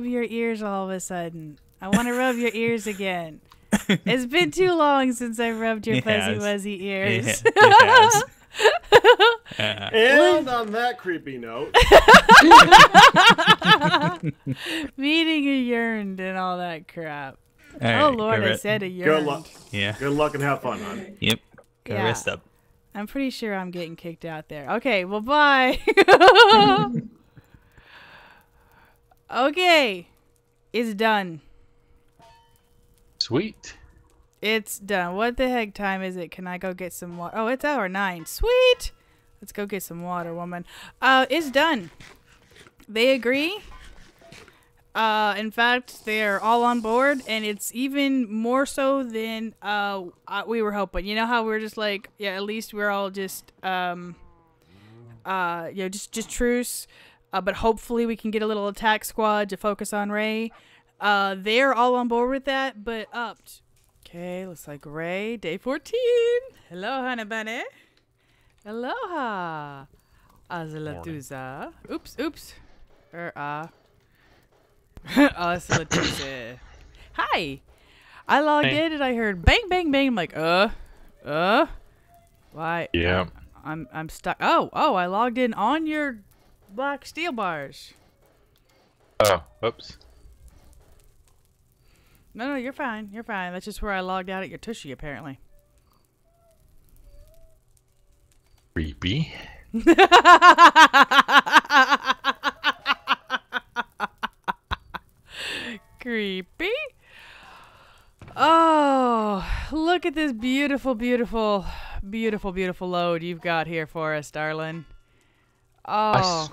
rub your ears all of a sudden. I want to rub your ears again. It's been too long since I rubbed your It fuzzy has. wuzzy ears. ha- it has. Uh, And on that creepy note, Meeting a yearned and all that crap. all oh lord, I said a good luck. Yeah. Good luck and have fun, hon. Yep. Go Yeah. rest up. I'm pretty sure I'm getting kicked out there. Okay, well bye. okay. It's done. Sweet. It's done. What the heck time is it? Can I go get some water? Oh, it's hour nine. Sweet. Let's go get some water, woman. Uh, it's done. They agree. Uh, in fact, they're all on board, and it's even more so than uh uh, we were hoping. You know how we are just like, yeah, at least we're all just um, uh, you know, just just truce. Uh, but hopefully we can get a little attack squad to focus on Ray. Uh, they're all on board with that, but upped. Okay, looks like Ray, day 14. Hello, honey bunny. Aloha. Azalatuza. Oops, oops. Er, uh. Azalatuza. Hi. I logged Hey. in and I heard bang, bang, bang. I'm like, uh, uh. Why? Yeah. I'm, I'm stuck. Oh, oh, I logged in on your black steel bars. Oh, whoops. No, no, you're fine. You're fine. That's just where I logged out at your tushy, apparently. Creepy. Creepy. Oh, look at this beautiful, beautiful, beautiful, beautiful load you've got here for us, darling. Oh, s-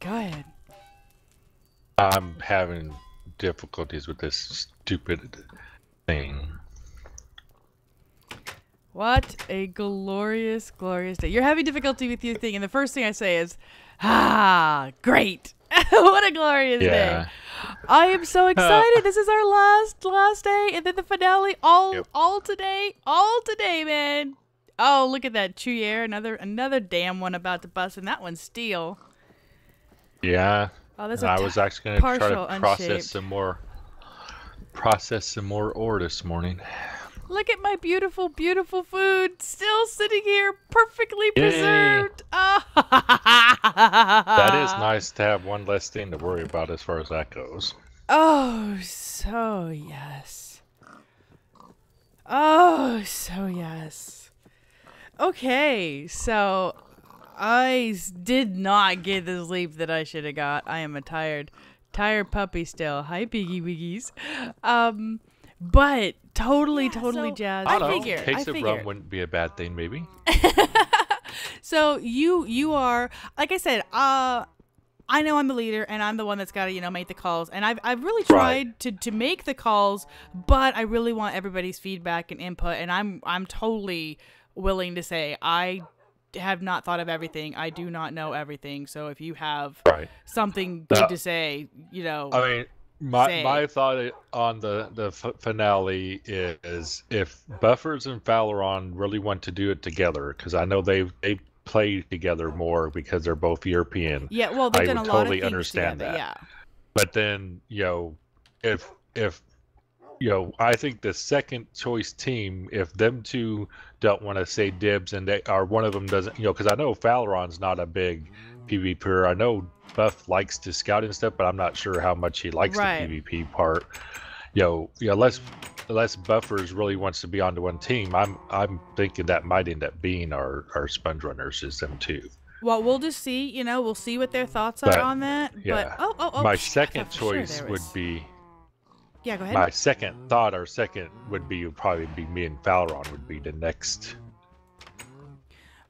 go ahead. I'm having difficulties with this stupid thing. What a glorious, glorious day. You're having difficulty with your thing, and the first thing I say is, ah, great. what a glorious day. I am so excited. this is our last last day, and then the finale all Yep. all today, all today, man. Oh, look at that Chuyer, another another damn one about to bust, and that one's steel. Yeah. Oh, that's I was actually going to try to process unshaped. some more process some more ore this morning. Look at my beautiful, beautiful food still sitting here, perfectly Yay. preserved. Oh. that is nice to have one less thing to worry about as far as that goes. Oh, so yes. Oh, so yes. Okay, so I did not get the sleep that I should have got. I am a tired, tired puppy still. Hi, piggy wiggies. Um, but totally, totally so jazzed. I I don't know. figure. Case I of rum wouldn't be a bad thing, maybe. So you you are like I said, uh I know I'm the leader and I'm the one that's got to, you know, make the calls. And I've I've really tried Right. to to make the calls, but I really want everybody's feedback and input and I'm I'm totally willing to say I have not thought of everything. I do not know everything. So if you have Right. something good No. to say, you know, I mean, my Say. my thought on the the f- finale is if Buffers and Fallaron really want to do it together, because I know they they play together more because they're both European. yeah, well, they've I done a would lot totally of things understand together. that. Yeah. But then you know, if if you know, I think the second choice team, if them two don't want to say dibs and they are one of them doesn't, you know, because I know Fallaron's not a big PvPer. I know Buff likes to scout and stuff, but I'm not sure how much he likes Right. the PvP part. You know, yeah, unless unless Buffers really wants to be onto one team, I'm I'm thinking that might end up being our our sponge runners is them too. Well, we'll just see, you know, we'll see what their thoughts are on that. yeah. But oh, oh, oh. My second for sure choice would be Yeah, go ahead. my second thought or second would be would probably be me and Fallaron would be the next.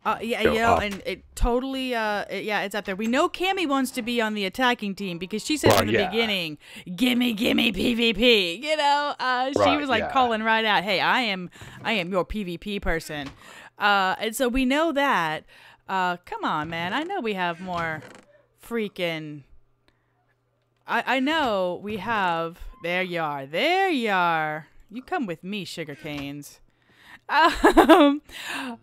Uh, yeah, you know, up. and it totally, uh, it- yeah, it's up there. We know Cami wants to be on the attacking team because she said Well, from the yeah. beginning, "Gimme, gimme PvP." You know, uh, she Right, was like yeah. calling right out, "Hey, I am, I am your PvP person," uh, and so we know that. Uh, come on, man. I know we have more freaking. I I know we have. There you are. There you are. You come with me, sugar canes. Um,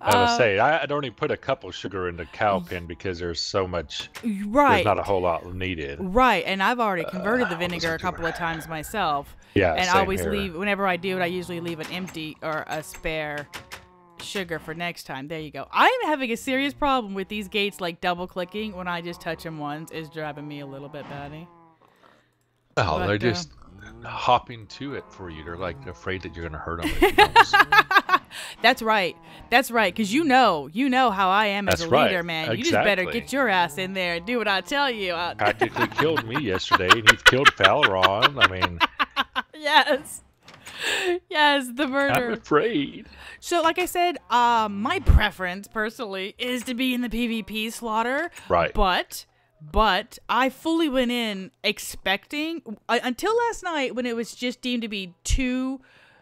I was uh, say I, I'd only put a couple sugar in the cow pen because there's so much. right. There's not a whole lot needed. Right, and I've already converted the vinegar a couple of times myself. Yeah, and I always here. leave whenever I do it. I usually leave an empty or a spare sugar for next time. There you go. I'm having a serious problem with these gates like double clicking when I just touch them once is driving me a little bit batty. Oh, But, they're uh, just hopping to it for you. They're like afraid that you're gonna hurt them. If you don't. That's right. That's right. Cause you know, you know how I am as That's a right. leader, man. You just better get your ass in there and do what I tell you. Uh, Practically killed me yesterday, and you've killed Fallaron. I mean, yes. Yes, the murder. I'm afraid. So, like I said, uh, my preference personally is to be in the PvP slaughter. Right. But, but I fully went in expecting uh, until last night when it was just deemed to be two,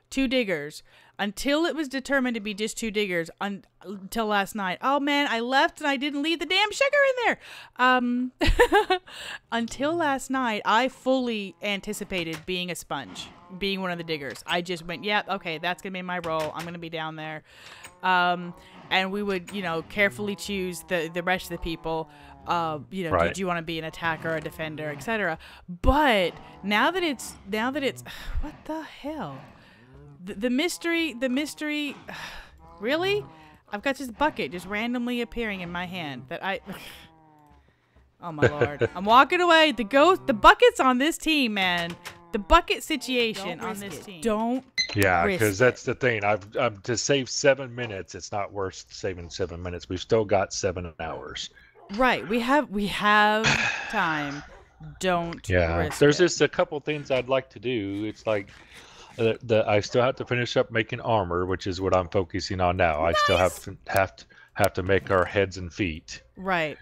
two diggers. Until it was determined to be just two diggers un- until last night. Oh man, I left and I didn't leave the damn sugar in there. Um, until last night, I fully anticipated being a sponge, being one of the diggers. I just went, yep, okay, that's gonna be my role. I'm gonna be down there. Um, and we would, you know, carefully choose the the rest of the people. Uh, you know, Right. did you want to be an attacker, a defender, etc. But now that it's now that it's what the hell, the, the mystery, the mystery, really, I've got this bucket just randomly appearing in my hand that I. Oh my lord! I'm walking away. The ghost, the buckets on this team, man. The bucket situation on this it. team. Don't. Yeah, because that's the thing. I've um, to save seven minutes. It's not worth saving seven minutes. We've still got seven hours. Right. We have we have time. Don't. Yeah, Risk there's it. just a couple things I'd like to do. It's like the, the I still have to finish up making armor, which is what I'm focusing on now. I still have to have to have to make our heads and feet. Right.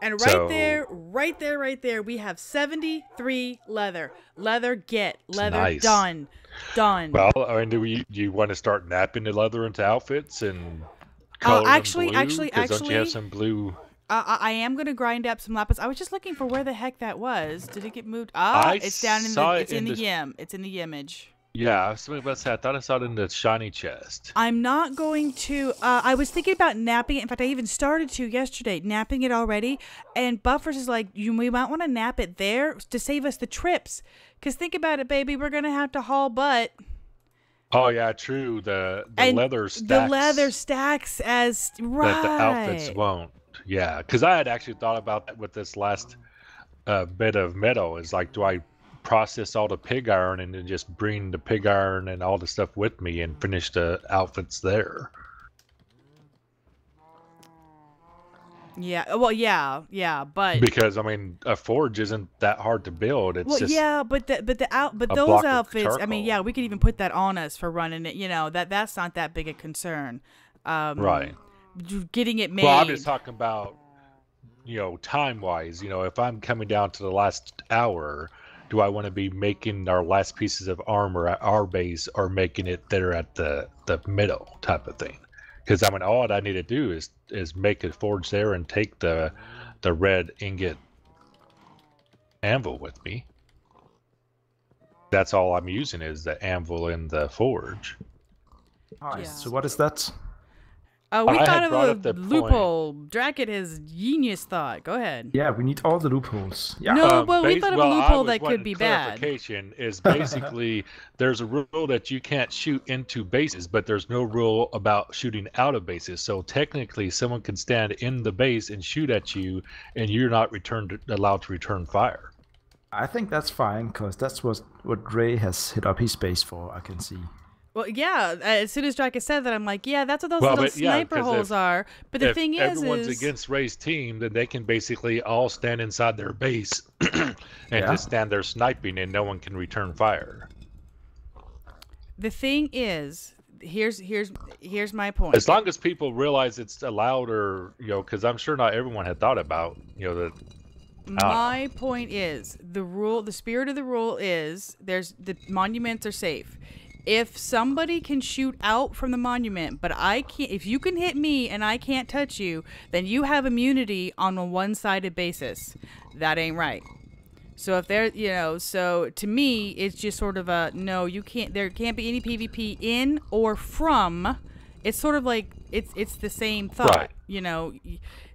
And right So- there, right there, right there, we have 73 leather. Leather get. Leather nice. done. Done. Well, I mean, do we do you want to start knapping the leather into outfits and Uh, color them actually- blue? actually- 'Cause don't you have some blue? Uh, I I am gonna grind up some lapis. I was just looking for where the heck that was. Did it get moved? Ah, I it's down in the. It's in, in the the- yim. It's in the image. Yeah, I was about to say. I thought I saw it in the shiny chest. I'm not going to. Uh, I was thinking about knapping it. In fact, I even started to yesterday, knapping it already. And Buffers is like, you, we might want to knap it there to save us the trips. Because think about it, baby, we're gonna have to haul butt. Oh yeah, true. The the and leather stacks. The leather stacks as right. that the outfits won't. Yeah, because I had actually thought about that with this last uh, bit of metal. Is like, do I process all the pig iron and then just bring the pig iron and all the stuff with me and finish the outfits there? Yeah. Well, yeah, yeah, but. Because I mean, a forge isn't that hard to build. It's well, just yeah, but the but the out but those outfits. I mean, yeah, we could even put that on us for running it. You know that that's not that big a concern. Um, right. Getting it made. Well, I'm just talking about, you know, time wise. You know, if I'm coming down to the last hour, do I want to be making our last pieces of armor at our base or making it there at the the middle type of thing? Because I mean, all I need to do is is make a forge there and take the the red ingot anvil with me. That's all I'm using is the anvil and the forge. Alright, Yeah. so what is that? Oh, we I thought of a up the point. loophole. Drakkett has genius thought. Go ahead. Yeah, we need all the loopholes. Yeah. No, Um, well, we thought of well, a I loophole that could wanting be bad. clarification is basically there's a rule that you can't shoot into bases, but there's no rule about shooting out of bases. So technically, someone can stand in the base and shoot at you, and you're not returned allowed to return fire. I think that's fine, because that's what, what Ray has hit up his base for, I can see. Well, yeah. uh, As soon as Drakkett said that, I'm like, yeah, that's what those Well, little but yeah, holes if- are. But the if thing is, everyone's is against Ray's team, then they can basically all stand inside their base and Yeah. just stand there sniping, and no one can return fire. the thing is, here's here's here's my point. As long as people realize it's allowed, or you know, because I'm sure not everyone had thought about, you know, that My point is the rule. The spirit of the rule is there's the monuments are safe. If somebody can shoot out from the monument, but I can't, if you can hit me and I can't touch you, then you have immunity on a one-sided basis. That ain't right. So if there, you know, so to me, it's just sort of a no. You can't. There can't be any PvP in or from it's sort of like it's it's the same thought. Right. You know,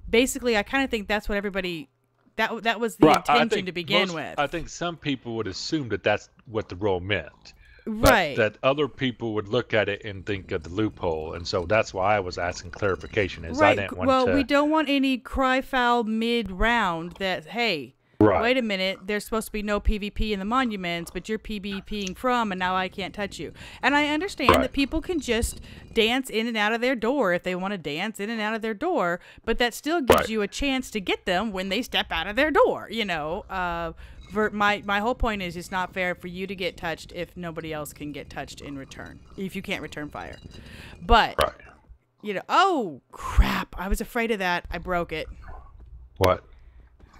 basically, I kind of think that's what everybody that that was the I intention to begin most- with. I think some people would assume that that's what the rule meant. Right. That other people would look at it and think of the loophole, and so that's why I was asking clarification. Is I right. didn't want to. Well, to. we don't want any cry foul mid round that hey. Right. Wait a minute, there's supposed to be no PvP in the monuments, but you're PvPing from, and now I can't touch you. And I understand Right. that people can just dance in and out of their door if they want to dance in and out of their door, but that still gives Right. you a chance to get them when they step out of their door, you know? Uh, ver- my, my whole point is it's not fair for you to get touched if nobody else can get touched in return, if you can't return fire. But, Right. you know, oh, crap, I was afraid of that. I broke it What?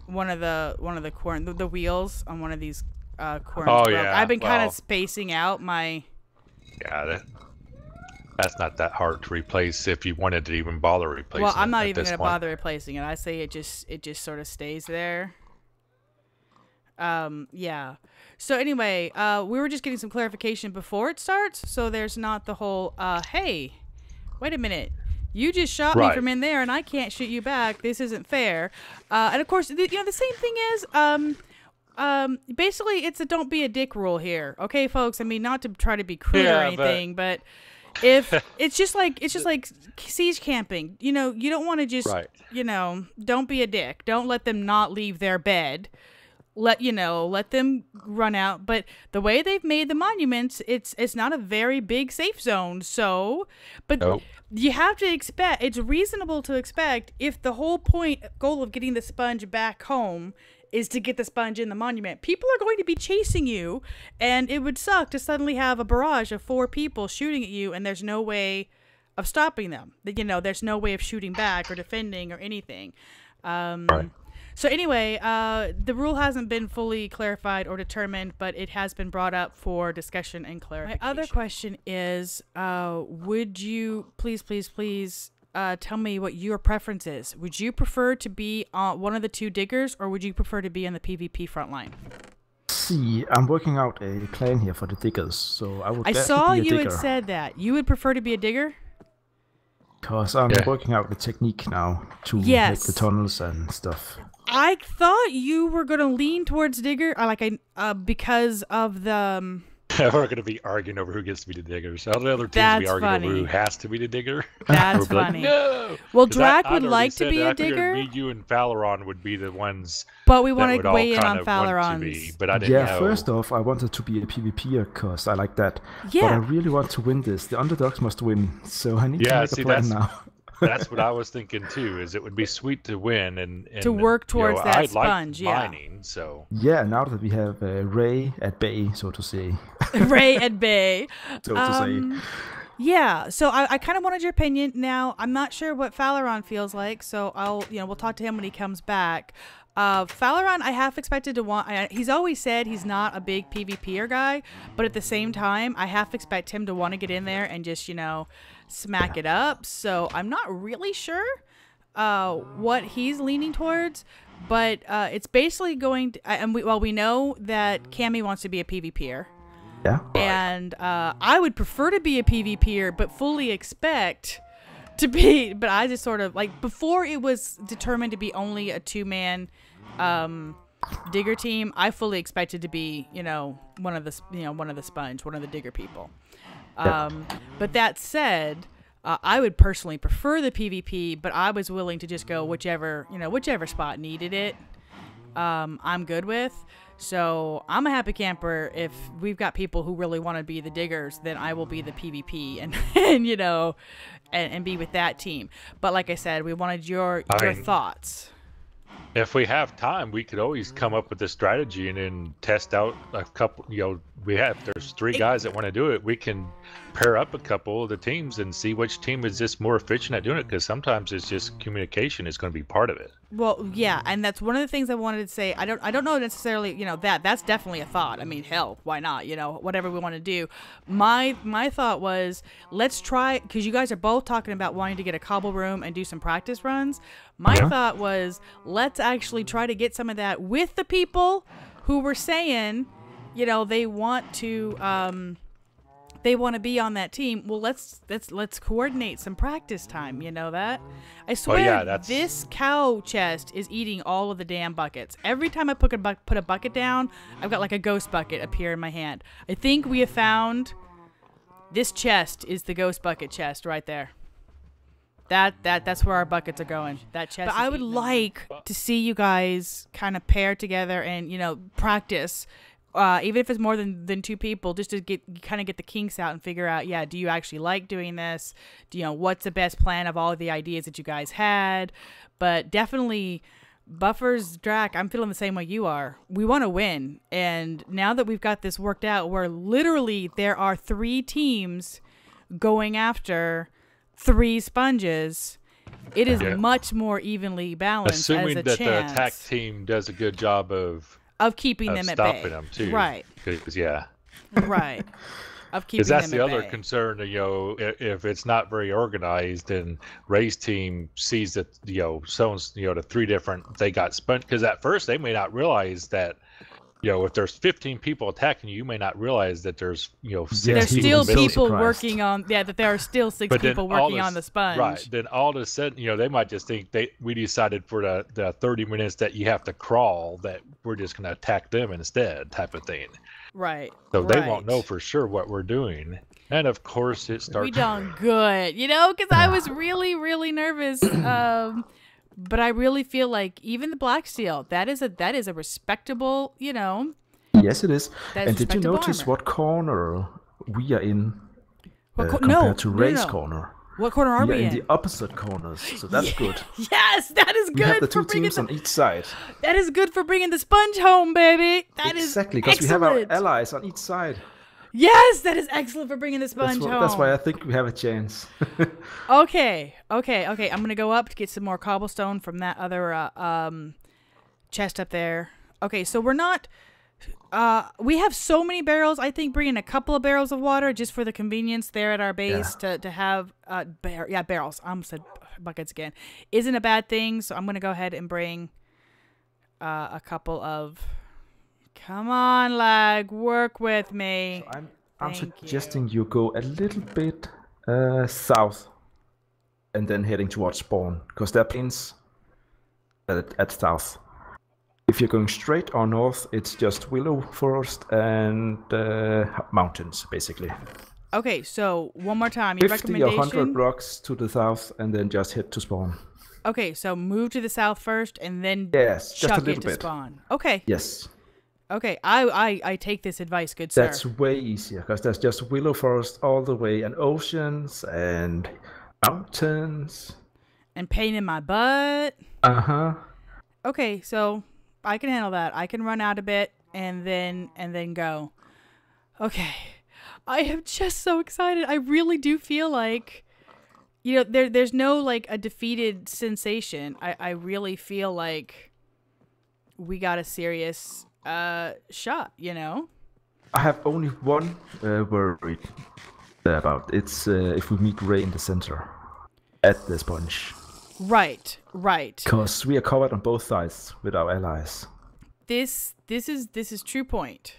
one of the one of the corn the, the wheels on one of these uh corns Oh, broke. yeah, I've been kind of spacing out my Yeah. That, that's not that hard to replace if you wanted to even bother replacing. It. Well i'm not even gonna point. bother replacing it i say it just it just sort of stays there um yeah. So anyway uh we were just getting some clarification before it starts so there's not the whole uh hey wait a minute. You just shot me from in there and i can't shoot you back. This isn't fair. Uh and of course the, you know the same thing is um um basically it's a don't be a dick rule here okay folks? I mean not to try to be crude or Yeah, but- anything but if it's just like it's just like siege camping. You know you don't want to just Right. you know don't be a dick. Don't let them not leave their bed let you know let them run out. But the way they've made the monuments it's it's not a very big safe zone. So but Nope. you have to expect it's reasonable to expect if the whole point goal of getting the sponge back home is to get the sponge in the monument. People are going to be chasing you and it would suck to suddenly have a barrage of four people shooting at you and there's no way of stopping them. That, you know there's no way of shooting back or defending or anything. Um, Right. So anyway, uh, the rule hasn't been fully clarified or determined, but it has been brought up for discussion and clarification. My other question is, uh, would you please, please, please uh, tell me what your preference is? Would you prefer to be on one of the two diggers, or would you prefer to be on the PvP front line? See, I'm working out a clan here for the diggers, so I would I saw be a you digger. had said that you would prefer to be a digger. Because I'm Yeah. working out the technique now to make the tunnels and stuff. I thought you were gonna lean towards digger, uh, like I, uh, because of the. Um, We're going to be arguing over who gets to be the digger. So the other teams That's be arguing over who has to be the digger. That's We'll be like, funny. no. Well, 'Cause I- Drac I'd would like to be that a I figured digger. Me, you, and Fallaron would be the ones But we that want would to all weigh in on of want to be. Fallaron's. But I didn't Yeah, know. first off, I wanted to be a PvPer because I like that. Yeah. But I really want to win this. The underdogs must win, so I need Yeah, to make see, a plan now. That's what I was thinking too. Is it would be sweet to win and, and To work you know, towards that I like sponge, yeah. mining, so yeah, now that we have uh, Ray at bay, so to say. Ray and Bay. so to Um, yeah, so I, I kind of wanted your opinion. Now I'm not sure what Fallaron feels like, so I'll you know we'll talk to him when he comes back. Uh, Fallaron, I half expected to want. I, he's always said he's not a big PvPer guy, but at the same time, I half expect him to want to get in there and just you know smack it up. So I'm not really sure uh, what he's leaning towards, but uh, it's basically going. To, and we, well, we know that Cami wants to be a PvPer. Yeah. And uh, I would prefer to be a PvPer, but fully expect to be. But I just sort of like before it was determined to be only a two man um, digger team. I fully expected to be, you know, one of the you know one of the sponge, one of the digger people. Um, but that said. Uh, I would personally prefer the PvP, but I was willing to just go whichever you know whichever spot needed it um, I'm good with. So I'm a happy camper. If we've got people who really want to be the diggers, then I will be the PvP and, and you know, and, and be with that team. But like I said, we wanted your I your mean- thoughts. If we have time, we could always mm-hmm. come up with a strategy and then test out a couple. You know, we have there's three guys that want to do it. We can pair up a couple of the teams and see which team is just more efficient at doing it. Because sometimes it's just communication is going to be part of it. Well, yeah, and that's one of the things I wanted to say. I don't I don't know necessarily, you know, that that's definitely a thought. I mean, hell, why not? You know, whatever we want to do. My my thought was let's try cuz you guys are both talking about wanting to get a cobble room and do some practice runs. My Yeah. thought was let's actually try to get some of that with the people who were saying, you know, they want to um they want to be on that team. Well, let's let's let's coordinate some practice time. You know that? I oh, swear, yeah, that's- this cow chest is eating all of the damn buckets. Every time I put a bu- put a bucket down, I've got like a ghost bucket appear in my hand. I think we have found this chest is the ghost bucket chest right there. That that that's where our buckets are going. That chest. But I would like to see you guys kind of pair together and you know practice, uh, even if it's more than than two people, just to get kind of get the kinks out and figure out. Yeah, do you actually like doing this? Do you know what's the best plan of all of the ideas that you guys had? But definitely. Buffers, Drac, I'm feeling the same way you are. We want to win. And now that we've got this worked out, where literally there are three teams going after three sponges, it is Yeah. much more evenly balanced Assuming as a that chance the attack team does a good job of, of keeping of them at stopping bay. them too. Right, Because yeah, right. Of keeping because that's the other bay. concern. You know, if, if it's not very organized, and Ray's team sees that you know, someone's you know, the three different they got spun. Because at first they may not realize that. You know, if there's 15 people attacking you, you may not realize that there's, you know, six There's people still people surprised. working on yeah that there are still six But people working this- on the sponge. Right. Then all of a sudden, you know, they might just think they we decided for the, the 30 minutes that you have to crawl that we're just going to attack them instead, type of thing. Right. So they won't know for sure what we're doing. And of course, it starts. we done good, you know, because I was really, really nervous. Um, but I really feel like even the black steel that is a that is a respectable, you know. Yes, it is. And did you notice armor. what corner we are in What uh, compared no, to no, no, no. corner? What corner are we we are in in? the opposite corners, so that's good. Yes, that is good. We have the for two teams the, on each side. that is good for bringing the sponge home, baby. That is exactly, because we have our allies on each side. Yes, that is excellent for bringing the That's, sponge wh- home. that's why I think we have a chance. Okay, okay, okay. I'm gonna go up to get some more cobblestone from that other uh, um chest up there. Okay, so we're not. Uh, we have so many barrels. I think bringing a couple of barrels of water just for the convenience there at our base to, to have uh bar- yeah barrels. I almost said buckets again. Isn't a bad thing. So I'm gonna go ahead and bring uh, a couple of. Come on, lag, work with me. I'm, I'm Thank suggesting you. go a little bit uh, south and then heading towards spawn, because there are plains at, at south. If you're going straight or north, it's just willow forest and uh, mountains, basically. Okay, so one more time. Your 50 or 100 recommendation. blocks to the south, and then just head to spawn. Okay, so move to the south first, and then Yes, just a little it to bit. spawn. Okay, Yes, okay. I, I I take this advice, good sir. that's way easier because there's just willow forest all the way, and oceans and mountains. And pain in my butt. Uh huh. Okay, so I can handle that. I can run out a bit and then and then go. Okay. I am just so excited. I really do feel like you know, there there's no like a defeated sensation. I, I really feel like we got a serious uh shot, you know? I have only one uh, worry about. It's uh, if we meet Ray in the center at the sponge, Right, right. because we are covered on both sides with our allies. This this is this is true point.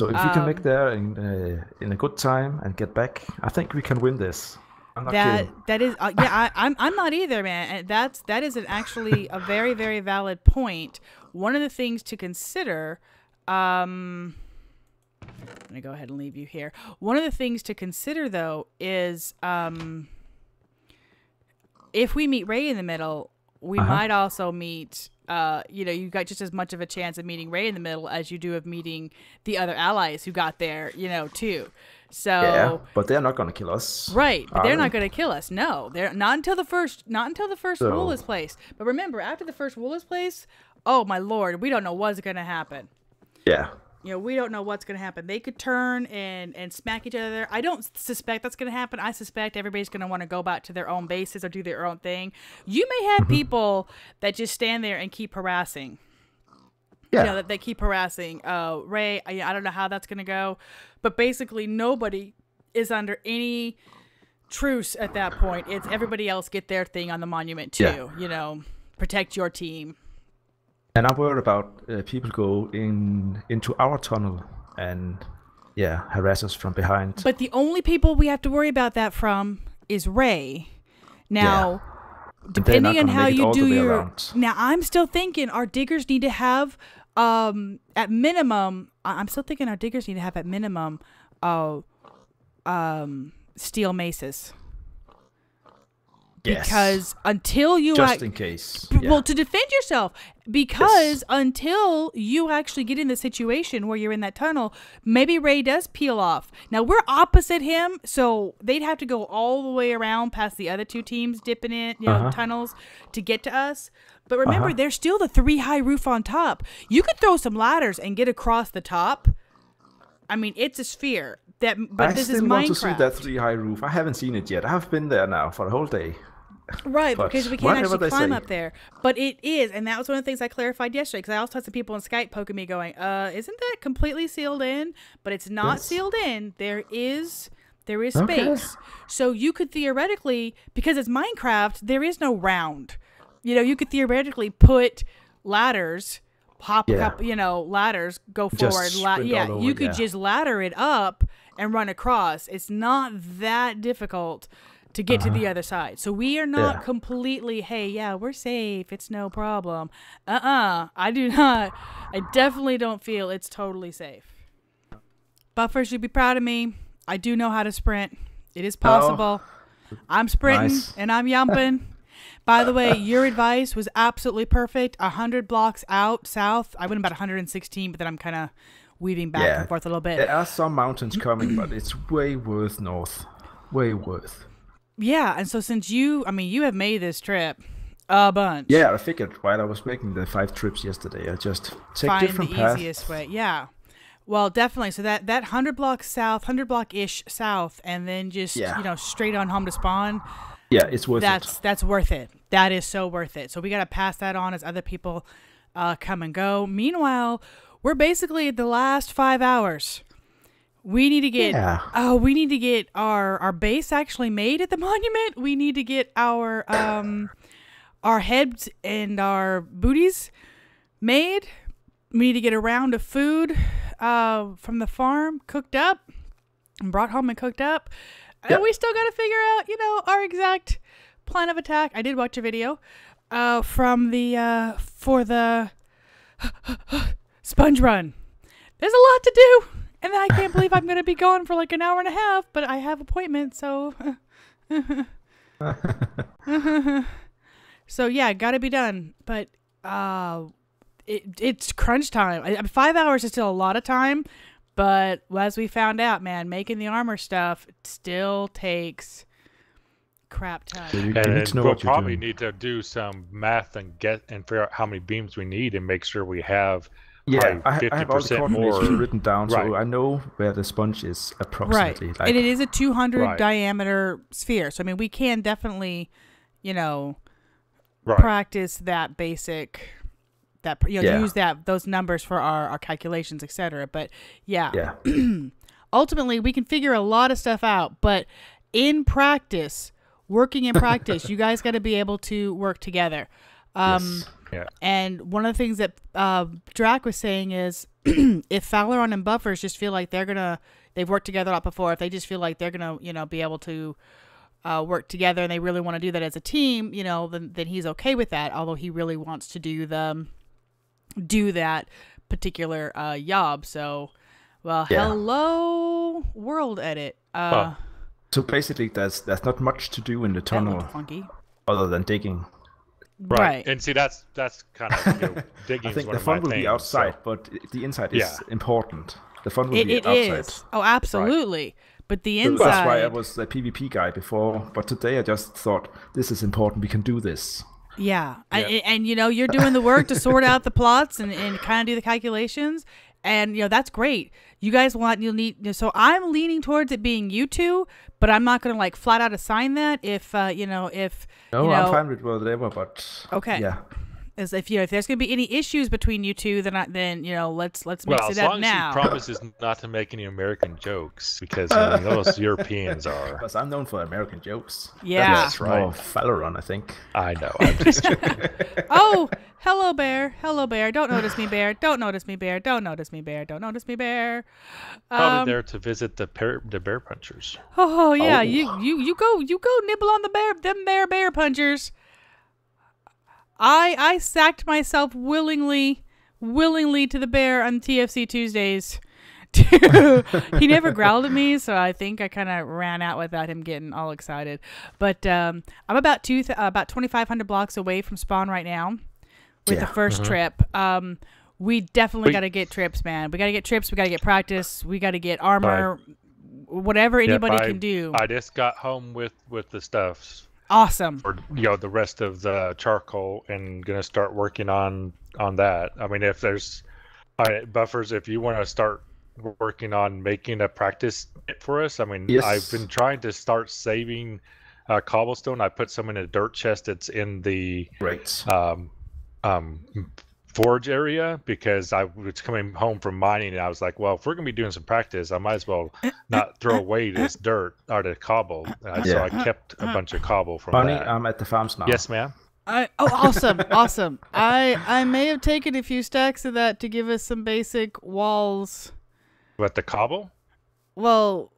So if we can Um, make there in uh, in a good time and get back, I think we can win this. I'm not that kidding. that is uh, yeah I, I'm I'm not either man and that's that is an actually a very very valid point. One of the things to consider, um, I'm gonna go ahead and leave you here. One of the things to consider though is um, if we meet Ray in the middle, we Uh-huh. might also meet. Uh, you know, you got just as much of a chance of meeting Ray in the middle as you do of meeting the other allies who got there. You know, too. So Yeah, but they're not gonna kill us. Right, but they're they? not going to kill us. No, they're not until the first, not until the first So- wool is placed. But remember, after the first wool is placed, oh my lord, we don't know what's going to happen. Yeah. You know, we don't know what's going to happen. They could turn and and smack each other. I don't suspect that's going to happen. I suspect everybody's going to want to go back to their own bases or do their own thing. You may have Mm-hmm. people that just stand there and keep harassing Yeah. you know, that they keep harassing uh, Ray. I, I don't know how that's going to go, but basically nobody is under any truce at that point. It's everybody else get their thing on the monument too. Yeah. You know, protect your team. And I'm worried about uh, people go in into our tunnel and yeah harass us from behind. But the only people we have to worry about that from is Ray. Now, they're depending on how you do your around. now i'm still thinking our diggers need to have um at minimum i'm still thinking our diggers need to have at minimum uh um steel maces Yes. because until you just act- in case. Yeah. Well, to defend yourself, because until you actually get in the situation where you're in that tunnel, maybe Ray does peel off. Now we're opposite him, so they'd have to go all the way around past the other two teams dipping in, you know, Uh-huh. tunnels to get to us. But remember, Uh-huh. there's still the three high roof on top. You could throw some ladders and get across the top. I mean, it's a sphere. That, but I this still is want to see that three high roof. I haven't seen it yet. I've been there now for a whole day. Right, But because we can't actually climb say. up there. But it is, and that was one of the things I clarified yesterday. Because I also had some people on Skype poking me, going, "Uh, isn't that completely sealed in?" But it's not Yes. sealed in. There is, there is Okay. space. So you could theoretically, because it's Minecraft, there is no round. You know, you could theoretically put ladders, hop Yeah. up, you know, ladders, go forward. La- yeah, over, you could yeah. just ladder it up and run across. It's not that difficult to get to the other side. So we are not Uh-huh. Yeah. completely, hey, yeah, we're safe. It's no problem. Uh uh I do not. I definitely don't feel it's totally safe. Buffer should be proud of me. I do know how to sprint. It is possible. I'm sprinting Oh. Nice. and I'm yumping. By the way, your advice was absolutely perfect. A hundred blocks out south. I went about 116, but then I'm kind of weaving back Yeah. and forth a little bit. There are some mountains coming, but it's way worth north. Way worth. Yeah, and so since you, I mean, you have made this trip a bunch. Yeah, I figured while I was making the five trips yesterday, I just take find different the paths. easiest way. Yeah. Well, definitely. So that that hundred block south, hundred block ish south, and then just Yeah. you know straight on home to spawn. Yeah, it's worth that's it. that's worth it. That is so worth it. So we got to pass that on as other people uh, come and go. Meanwhile, we're basically the last five hours. We need to get Yeah. oh, we need to get our our base actually made at the monument. We need to get our um our heads and our booties made. We need to get a round of food uh, from the farm cooked up and brought home and cooked up. Yeah. And we still got to figure out, you know, our exact plan of attack. I did watch a video uh, from the uh, for the sponge run. There's a lot to do, and I can't believe I'm going to be gone for like an hour and a half. But I have appointments, so so yeah, got to be done. But uh, it it's crunch time. I, I- five hours is still a lot of time, but as we found out, man, making the armor stuff still takes crap time. you, you And need then to we'll you're probably doing. need to do some math and get and figure out how many beams we need and make sure we have Yeah, probably I, I have all the coordinates more. written down, so I know where the sponge is Right, approximately. Like, and it is a 200 Right. diameter sphere. So I mean, we can definitely, you know, right. practice that basic that you know Yeah. use that those numbers for our, our calculations etc but yeah, yeah, ultimately we can figure a lot of stuff out but in practice working in practice you guys got to be able to work together um yes. Yeah. and one of the things that uh, Drac was saying is if Fallaron and Buffers just feel like they're gonna they've worked together a lot before, if they just feel like they're gonna you know be able to uh, work together and they really want to do that as a team, you know, then then he's okay with that. Although he really wants to do the do that particular uh, job. So, well, Yeah. hello world edit. Uh, Well, So basically, there's there's not much to do in the tunnel other than digging. Right. Right. And see, that's that's kind of you know, digging. I think one the of fun will things, be so- outside, but the inside is Yeah. important. The fun will It, be it outside. is. Oh, absolutely. But the So inside. That's why I was a PvP guy before, but today I just thought this is important. We can do this. Yeah. Yeah. And, and, you know, you're doing the work to sort out the plots and, and kind of do the calculations. And, you know, that's great. You guys want, you'll need, you know, so I'm leaning towards it being you two, but I'm not going to like flat out assign that if, uh, you know, if, No, you know, I'm fine with whatever, but Okay. yeah, as if, you know, if there's going to be any issues between you two, then, I, then, you know, let's, let's mix Well, it as up long now. as he promises not to make any American jokes, because you know, those Europeans are. because I'm known for American jokes. Yeah. That's right. More Valorant, I think. I know. I'm just joking. oh, Hello, bear. Hello, bear. Don't notice me, bear. Don't notice me, bear. Don't notice me, bear. Don't notice me, bear. Probably Um, there to visit the bear, the bear punchers. Oh yeah, Oh. you you you go you go nibble on the bear them bear bear punchers. I I sacked myself willingly willingly to the bear on TFC Tuesdays. he never growled at me, so I think I kind of ran out without him getting all excited. But um, I'm about two th- uh, about 2,500 blocks away from spawn right now with the Yeah. 1st trip. Um, we definitely got to get trips, man. We got to get trips. We got to get practice. We got to get armor. Whatever anybody Yep, I- can do. I just got home with with the stuffs awesome. or you know the rest of the charcoal and gonna start working on on that. I mean, if there's all right, buffers, if you want to start working on making a practice kit for us, I mean, Yes. I've been trying to start saving uh, cobblestone. I put some in a dirt chest that's in the Great. um, um, forge area because I was coming home from mining and I was like, well, if we're gonna be doing some practice, I might as well uh, uh, not throw uh, away this dirt or the cobble. Uh, So I kept a bunch of cobble from Bunny, that. I'm at the farms now. yes, ma'am. I oh awesome awesome. I I may have taken a few stacks of that to give us some basic walls. What the cobble? Well,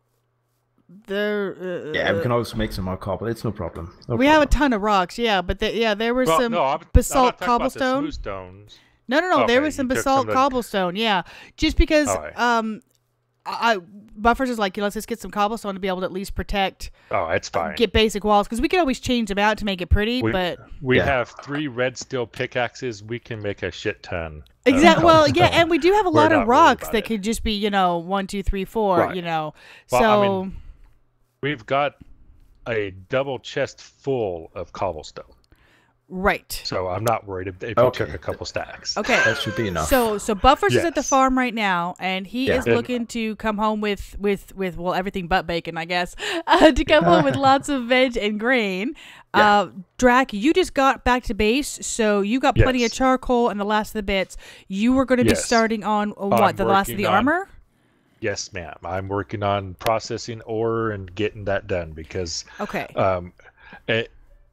there. Uh, Yeah, we can also make some more cobble. It's no problem. No we have a ton of rocks, yeah, but the, yeah, there were Well, some no, I'm, basalt I'm not talking about the cobblestone. smooth. No, no, no. there was some basalt some of the- cobblestone. Yeah, just because Alright. um, I, I buffers is like you let's just get some cobblestone to be able to at least protect, Oh, it's fine. get basic walls because we can always change them out to make it pretty. we, but we Yeah. have three red steel pickaxes. We can make a shit ton. exactly. Well, yeah, and we do have a lot of rocks about that it. could just be you know one, two, three, four. Right. You know, Well, so I mean, We've got a double chest full of cobblestone, right. so I'm not worried if, if Okay. you took a couple stacks. Okay. That should be enough. So so Buffers is at the farm right now, and he Yeah. is And- looking to come home with with with well everything but bacon, I guess, uh, to come home with lots of veg and grain. Yeah. Uh, Drac, you just got back to base, so you got plenty of charcoal and the last of the bits. You were going to be Yes. starting on uh, what I'm the last of the on- armor. Yes, ma'am. I'm working on processing ore and getting that done because Okay. um, and,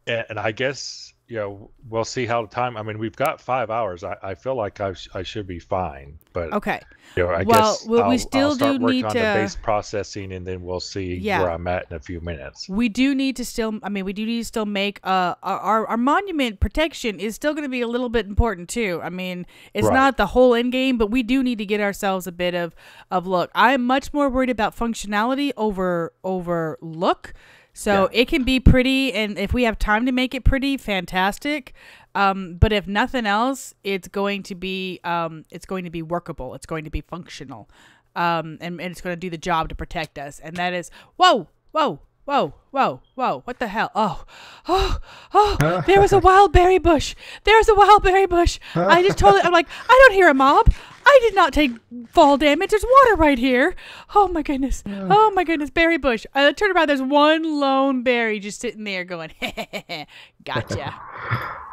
and I guess you know we'll see how the time. I mean, we've got five hours. I, I feel like I, sh- I should be fine, but okay. you know, I Well, guess we- we I'll, still I'll start do working need on to- the base processing, and then we'll see Yeah. where I'm at in a few minutes. We do need to still. I mean, we do need to still make uh our our, our monument protection is still going to be a little bit important too. I mean, it's Right. not the whole end game, but we do need to get ourselves a bit of of look. I'm much more worried about functionality over over look. So it can be pretty, and if we have time to make it pretty, fantastic. Um, but if nothing else, it's going to be um, it's going to be workable. It's going to be functional, um, and, and it's going to do the job to protect us. And that is whoa, whoa, whoa, whoa, whoa! What the hell? Oh, oh, oh! There was a wild berry bush. There's a wild berry bush. I just totally. I'm like, I don't hear a mob. I did not take fall damage. There's water right here. Oh my goodness. Oh my goodness. Berry bush. I turned around. There's one lone berry just sitting there going, gotcha.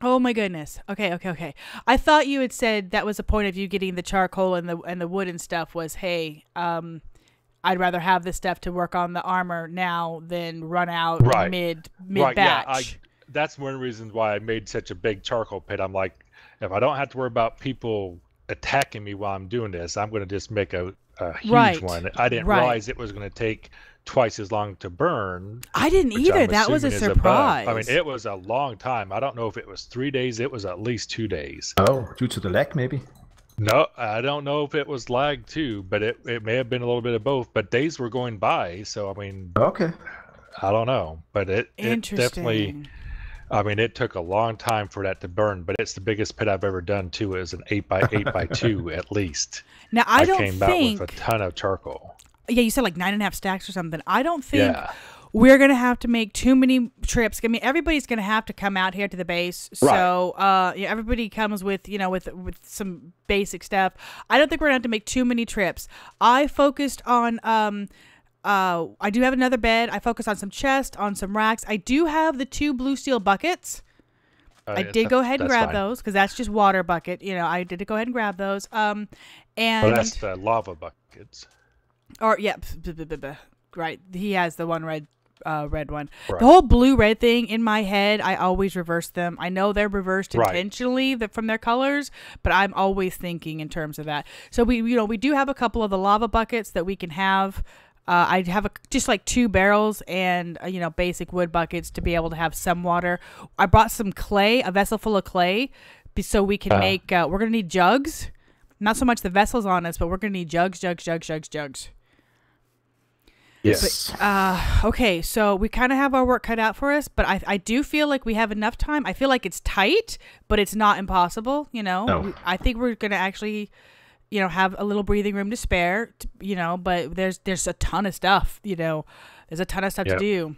Oh my goodness. Okay, okay, okay. I thought you had said that was the point of you getting the charcoal and the and the wood and stuff was, hey, um, I'd rather have this stuff to work on the armor now than run out Right. mid mid Right, yeah. I, that's one reason why I made such a big charcoal pit. I'm like, if I don't have to worry about people attacking me while I'm doing this, I'm going to just make a, a huge Right, one. I didn't right. realize it was going to take twice as long to burn. I didn't either. I'm That was a assuming is bug. surprise. I mean, it was a long time. I don't know if it was three days. It was at least two days. oh, due to the lag, maybe. No, I don't know if it was lag too, but it, it may have been a little bit of both. But days were going by, so I mean, Okay. I don't know. But it, it definitely. I mean, it took a long time for that to burn, but it's the biggest pit I've ever done too. It was an eight by eight by two at least. now I, don't came think. out with a ton of charcoal. yeah, you said like nine and a half stacks or something. I don't think Yeah. We're gonna have to make too many trips. I mean, everybody's gonna have to come out here to the base. So, uh, yeah, everybody comes with you know with with some basic stuff. I don't think we're gonna have to make too many trips. I focused on um. Uh, I do have another bed. I focused on some chest, on some racks. I do have the two blue steel buckets. Uh, I did go ahead and grab those because that's just water bucket. You know, I did go ahead and grab those. Um, and Well, that's the lava buckets. or yeah, b- b- b- b- right. He has the one red uh, red one. Right. The whole blue red thing in my head, I always reverse them. I know they're reversed Right. intentionally that from their colors, but I'm always thinking in terms of that. So we, you know, we do have a couple of the lava buckets that we can have. Uh, I have a, just like two barrels and uh, you know basic wood buckets to be able to have some water. I brought some clay, a vessel full of clay, so we can Uh-huh. make. Uh, we're gonna need jugs, not so much the vessels on us, but we're gonna need jugs, jugs, jugs, jugs, jugs. Yes. Uh, okay, so we kind of have our work cut out for us, but I, I do feel like we have enough time. I feel like it's tight, but it's not impossible. You know, No. We- I think we're gonna actually, you know, have a little breathing room to spare. t- You know, but there's there's a ton of stuff. You know, there's a ton of stuff Yep. to do.